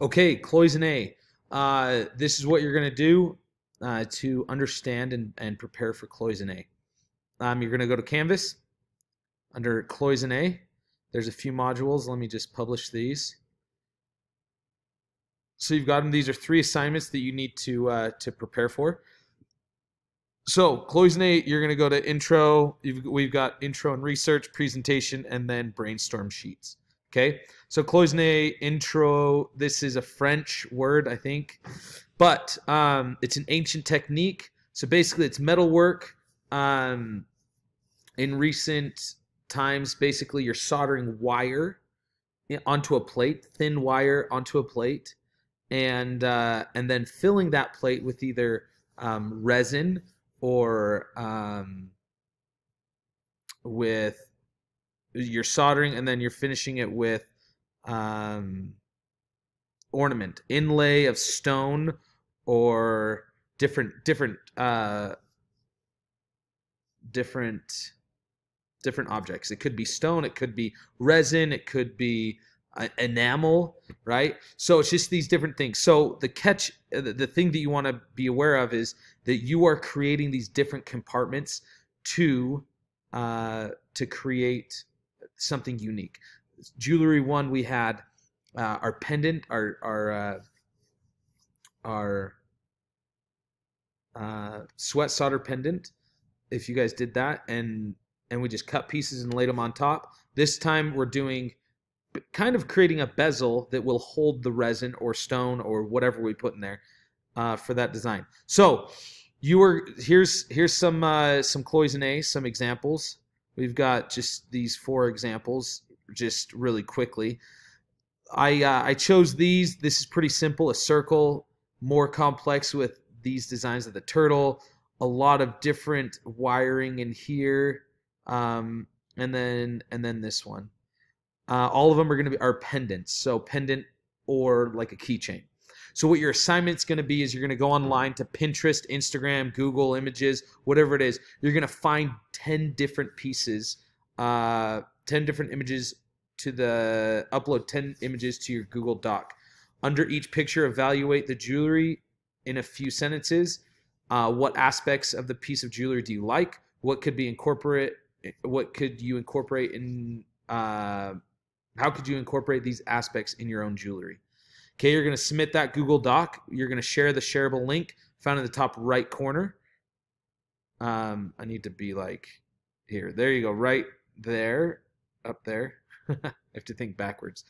Okay, cloisonne. Uh, this is what you're going to do uh, to understand and, and prepare for cloisonne. Um, you're going to go to Canvas under cloisonne. There's a few modules. Let me just publish these. So you've got them. These are three assignments that you need to uh, to prepare for. So cloisonne, you're going to go to intro. You've, we've got intro and research, presentation, and then brainstorm sheets. Okay. So cloisonne intro. This is a French word, I think, but um, it's an ancient technique. So basically, it's metal work. Um, in recent times, basically, you're soldering wire onto a plate, thin wire onto a plate, and uh, and then filling that plate with either um, resin or um, with you're soldering and then you're finishing it with um, ornament inlay of stone or different different uh, different different objects it could be stone it could be resin it could be enamel, right? So it's just these different things. So the catch, uh, the, the thing that you want to be aware of is that you are creating these different compartments to uh, to create something unique. Jewelry one, we had uh, our pendant, our our uh, our uh, sweat solder pendant. If you guys did that, and and we just cut pieces and laid them on top. This time we're doing kind of creating a bezel that will hold the resin or stone or whatever we put in there uh, for that design. So you were here's here's some uh, some cloisonne, some examples. We've got just these four examples, just really quickly. I uh, I chose these. This is pretty simple. A circle, more complex with these designs of the turtle. A lot of different wiring in here, um, and then and then this one. Uh, all of them are going to be are pendants, so pendant or like a keychain. So what your assignment's going to be is you're going to go online to Pinterest, Instagram, Google Images, whatever it is. You're going to find 10 different pieces, uh, 10 different images to the upload 10 images to your Google Doc. Under each picture, evaluate the jewelry in a few sentences. Uh, what aspects of the piece of jewelry do you like? What could be incorporate? What could you incorporate in uh, how could you incorporate these aspects in your own jewelry? Okay, you're going to submit that Google Doc. You're going to share the shareable link found in the top right corner. Um, I need to be like here. There you go, right there, up there. I have to think backwards.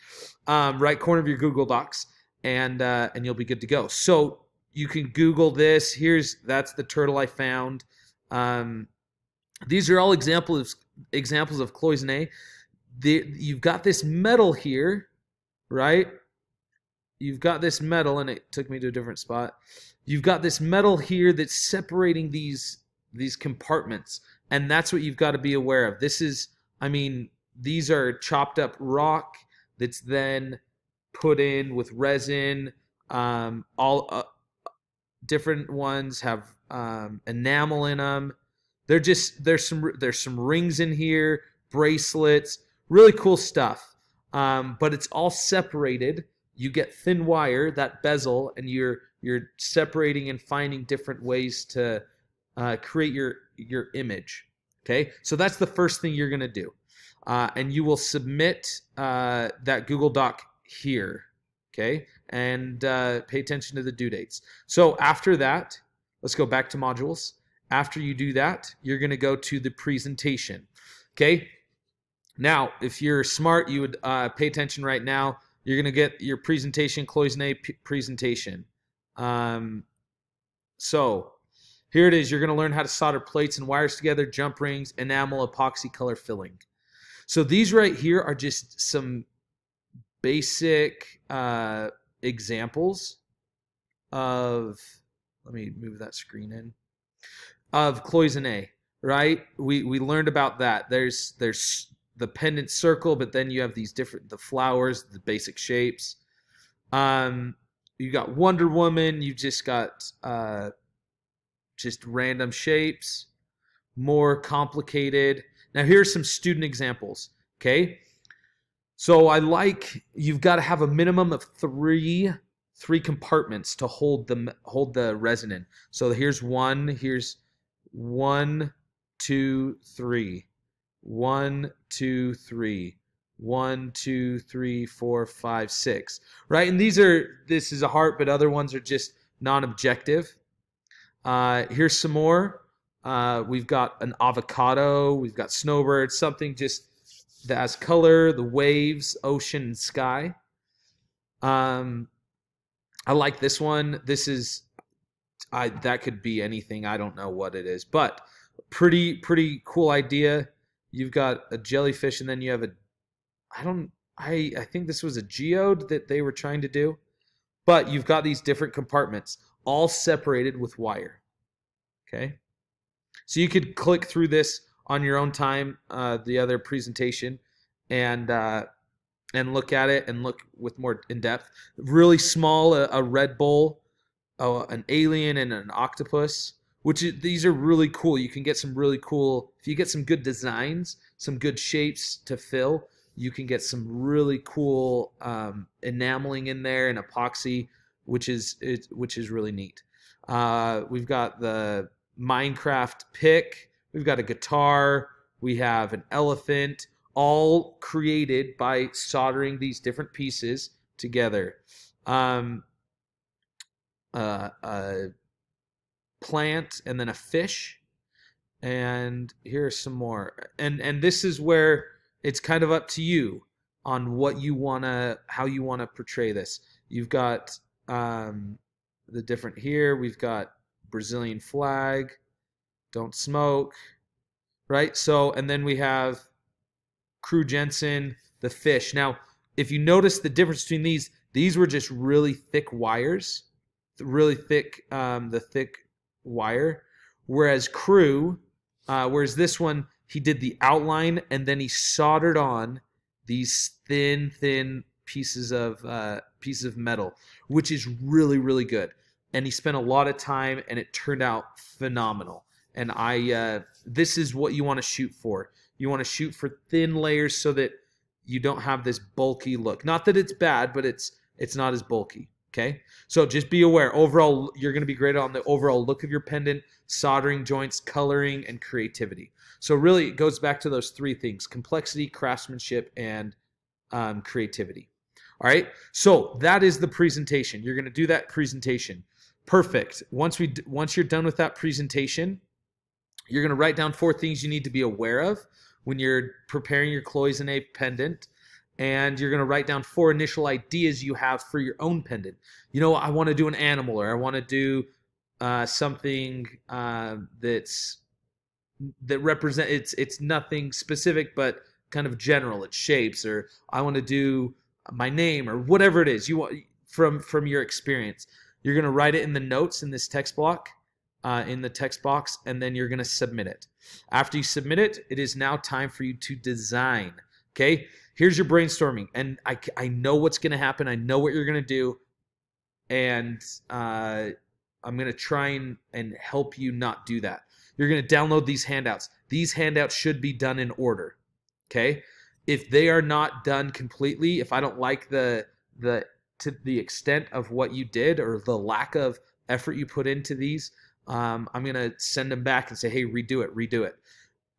Um, right corner of your Google Docs, and uh, and you'll be good to go. So you can Google this. Here's that's the turtle I found. Um, these are all examples examples of cloisonne the, you've got this metal here, right? You've got this metal, and it took me to a different spot. You've got this metal here that's separating these these compartments, and that's what you've got to be aware of. This is, I mean, these are chopped up rock that's then put in with resin. Um, all uh, different ones have um, enamel in them. They're just there's some there's some rings in here, bracelets Really cool stuff. Um, but it's all separated. You get thin wire, that bezel, and you're you're separating and finding different ways to uh, create your your image. Okay, so that's the first thing you're gonna do, uh, and you will submit uh, that Google Doc here. Okay, and uh, pay attention to the due dates. So after that, let's go back to modules. After you do that, you're gonna go to the presentation. Okay, now, if you're smart, you would uh, pay attention right now. You're going to get your presentation, cloisonne presentation. Um, so here it is. You're going to learn how to solder plates and wires together, jump rings, enamel, epoxy color filling. So these right here are just some basic uh, examples of, let me move that screen in, of cloisonne, right? We, we learned about that. There's, there's the pendant circle, but then you have these different the flowers, the basic shapes. Um, you got Wonder Woman. You just got uh, just random shapes, more complicated. Now here's some student examples. Okay, So I like you've got to have a minimum of three three compartments to hold the hold the resin in. So here's one. Here's one, two, three. One, two, three. One, two, three, four, five, six. Right, and these are this is a heart, but other ones are just non-objective. Uh, here's some more. Uh, we've got an avocado. We've got snowbirds. Something just that has color, the waves, ocean, and sky. Um, I like this one. This is, I that could be anything. I don't know what it is, but pretty pretty cool idea. You've got a jellyfish, and then you have a, I don't, I I think this was a geode that they were trying to do, but you've got these different compartments, all separated with wire. Okay, so you could click through this on your own time, uh, the other presentation, and uh, and look at it and look with more in depth. Really small, a, a red bull, uh, an alien, and an octopus. Which is, these are really cool. You can get some really cool if you get some good designs, some good shapes to fill. You can get some really cool um, enameling in there and epoxy, which is it, which is really neat. Uh, we've got the Minecraft pick. We've got a guitar. We have an elephant all created by soldering these different pieces together. Um, uh, a plant and then a fish, and here's some more. And and this is where it's kind of up to you on what you wanna, how you wanna portray this. You've got um, the different here. We've got Brazilian flag, don't smoke, right? So and then we have Crew Jensen, the fish. Now, if you notice the difference between these, these were just really thick wires, really thick, um, the thick wire. Whereas Crew, uh, whereas this one, he did the outline and then he soldered on these thin, thin pieces of uh, pieces of metal, which is really, really good. And he spent a lot of time, and it turned out phenomenal. And I, uh, this is what you want to shoot for. You want to shoot for thin layers so that you don't have this bulky look. Not that it's bad, but it's it's not as bulky. Okay, so just be aware. Overall, you're going to be great on the overall look of your pendant, soldering joints, coloring, and creativity. So really, it goes back to those three things: complexity, craftsmanship, and um, creativity. All right. So that is the presentation. You're going to do that presentation. Perfect. Once we once you're done with that presentation, you're going to write down four things you need to be aware of when you're preparing your cloisonne pendant and you're going to write down four initial ideas you have for your own pendant. You know, I want to do an animal or I want to do uh, something uh, that's that represent it's it's nothing specific but kind of general. It's shapes or I want to do my name or whatever it is you want from from your experience. You're going to write it in the notes in this text block uh, in the text box, and then you're going to submit it. After you submit it, it is now time for you to design. Okay, here's your brainstorming, and I, I know what's going to happen. I know what you're going to do, and uh, I'm going to try and, and help you not do that. You're going to download these handouts. These handouts should be done in order. Okay, if they are not done completely, if I don't like the the to the extent of what you did or the lack of effort you put into these, um, I'm going to send them back and say, hey, redo it, redo it.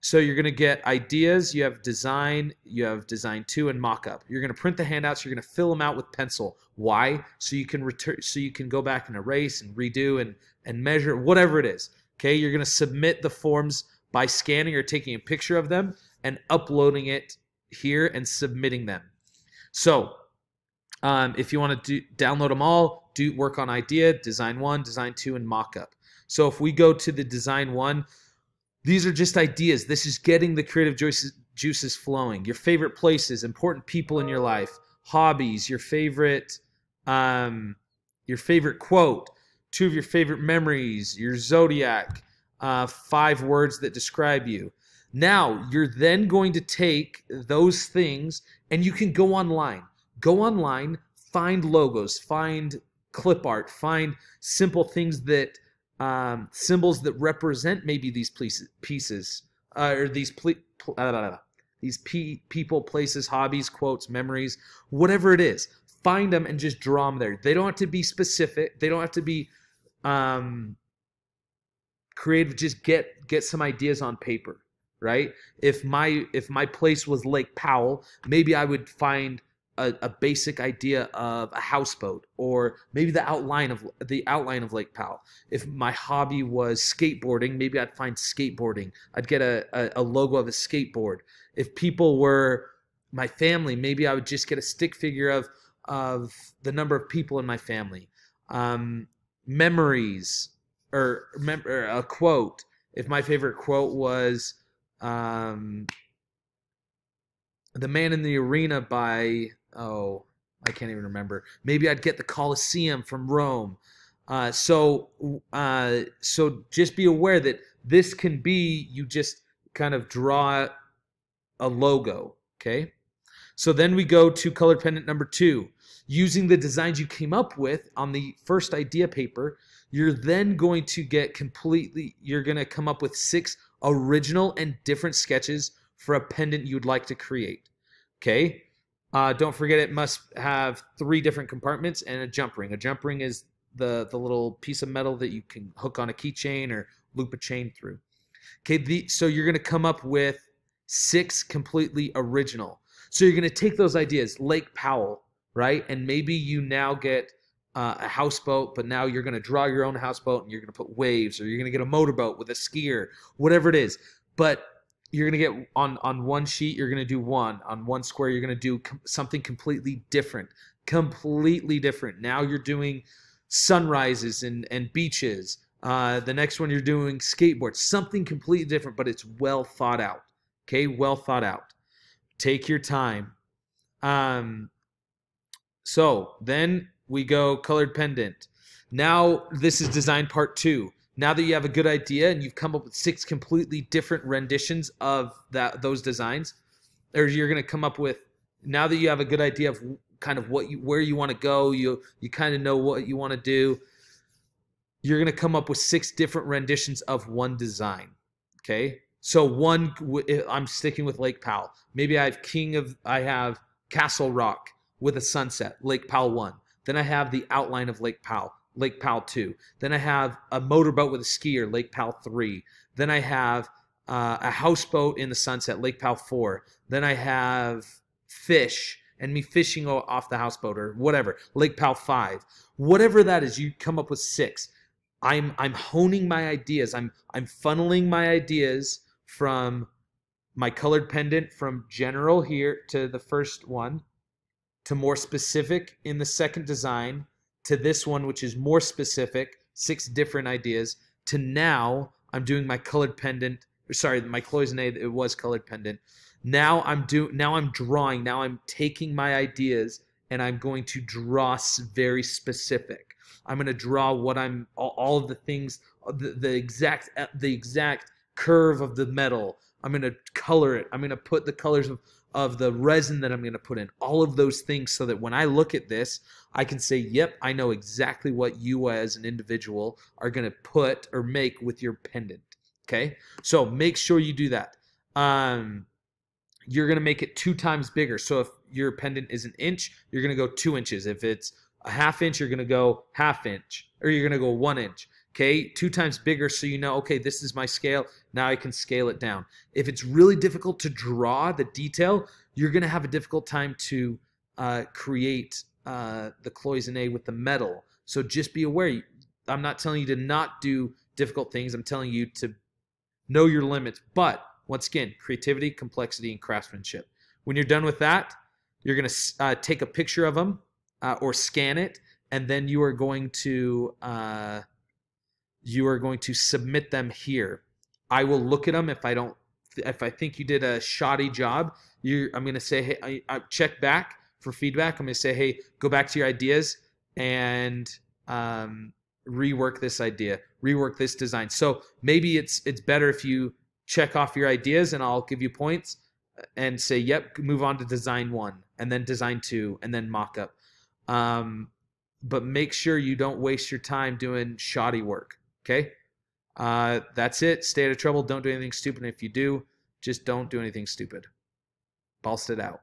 So you're going to get ideas. You have design, you have design two and mock-up. You're going to print the handouts. You're going to fill them out with pencil. Why? So you can return, so you can go back and erase and redo and and measure whatever it is. Okay. You're going to submit the forms by scanning or taking a picture of them and uploading it here and submitting them. So um, if you want to do, download them all, do work on idea, design one, design two, and mock-up. So if we go to the design one, these are just ideas. This is getting the creative juices, flowing. Your favorite places, important people in your life, hobbies, your favorite, um, your favorite quote, two of your favorite memories, your zodiac, uh, five words that describe you. Now you're then going to take those things and you can go online. Go online, find logos, find clip art, find simple things that um, symbols that represent maybe these pieces, uh, or these uh, these pe- people, places, hobbies, quotes, memories, whatever it is. Find them and just draw them there. They don't have to be specific. They don't have to be um, creative. Just get get some ideas on paper, right? If my if my place was Lake Powell, maybe I would find a, a, basic idea of a houseboat or maybe the outline of the outline of Lake Powell. If my hobby was skateboarding, maybe I'd find skateboarding. I'd get a, a, a logo of a skateboard. If people were my family, maybe I would just get a stick figure of of the number of people in my family. Um, memories or, a quote. If my favorite quote was um, "The Man in the Arena" by oh, I can't even remember. Maybe I'd get the Colosseum from Rome. Uh, so, uh, so just be aware that this can be you just kind of draw a logo. Okay. So then we go to colored pendant number two. Using the designs you came up with on the first idea paper, you're then going to get completely. You're going to come up with six original and different sketches for a pendant you'd like to create. Okay. Uh, don't forget it must have three different compartments and a jump ring. A jump ring is the, the little piece of metal that you can hook on a keychain or loop a chain through. Okay, the, so you're going to come up with six completely original. So you're going to take those ideas, Lake Powell, right? And maybe you now get uh, a houseboat, but now you're going to draw your own houseboat and you're going to put waves, or you're going to get a motorboat with a skier, whatever it is. But you're going to get on on one sheet you're going to do one. On one square you're going to do com- something completely different completely different. Now you're doing sunrises and and beaches. Uh, the next one you're doing skateboards something completely different but it's well thought out okay? Well thought out. Take your time. Um so then we go colored pendant. Now this is design part two now that you have a good idea and you've come up with six completely different renditions of that those designs or you're going to come up with now that you have a good idea of kind of what you where you want to go you you kind of know what you want to do you're going to come up with six different renditions of one design okay? So one i'm sticking with lake powell. Maybe i have king of i have castle rock with a sunset lake powell 1 then i have the outline of lake powell Lake Powell 2. Then I have a motorboat with a skier, Lake Powell 3. Then I have uh, a houseboat in the sunset, Lake Powell 4. Then I have fish and me fishing off the houseboat or whatever, Lake Powell 5. Whatever that is, you come up with six. I'm I'm honing my ideas. I'm I'm funneling my ideas from my colored pendant from general here to the first one to more specific in the second design to this one, which is more specific, six different ideas, to now I'm doing my colored pendant. Sorry, my cloisonne, it was colored pendant. Now I'm do now I'm drawing. Now I'm taking my ideas and I'm going to draw very specific. I'm going to draw what I'm all, all of the things, the, the exact uh, the exact curve of the metal. I'm going to color it. I'm going to put the colors of of the resin that I'm going to put in, all of those things, so that when I look at this, I can say, yep, I know exactly what you as an individual are going to put or make with your pendant. Okay. So make sure you do that. Um, you're going to make it two times bigger. So if your pendant is an inch, you're going to go two inches. If it's a half inch, you're going to go half inch, or you're going to go one inch. Okay, two times bigger so you know, okay, this is my scale. Now I can scale it down. If it's really difficult to draw the detail, you're going to have a difficult time to uh, create uh, the cloisonne with the metal. So just be aware. I'm not telling you to not do difficult things. I'm telling you to know your limits. But once again, creativity, complexity, and craftsmanship. When you're done with that, you're going to uh, take a picture of them uh, or scan it, and then you are going to uh, you are going to submit them here. I will look at them if I don't if I think you did a shoddy job. You I'm going to say hey I, I check back for feedback. I'm going to say hey go back to your ideas and um, rework this idea, rework this design. So maybe it's it's better if you check off your ideas and I'll give you points and say yep move on to design one and then design two and then mock up. Um, but make sure you don't waste your time doing shoddy work. Okay? Uh, that's it. Stay out of trouble. Don't do anything stupid. And if you do, just don't do anything stupid. Ballstaedt out.